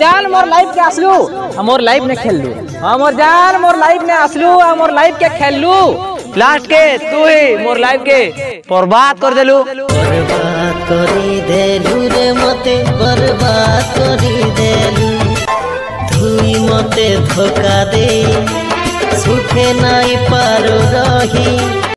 जान more life के आसलू more life ने खेललू हाँ मोर जान मोर लाइफ ने आसलू आ मोर लाइफ के खेललू लास्ट के तू ही मोर लाइफ के बर्बाद कर देलू बर्बाद करी देलू रे मते बर्बाद करी देलू ধুই মতে ধোকা দে সুখে নাই পারো রহি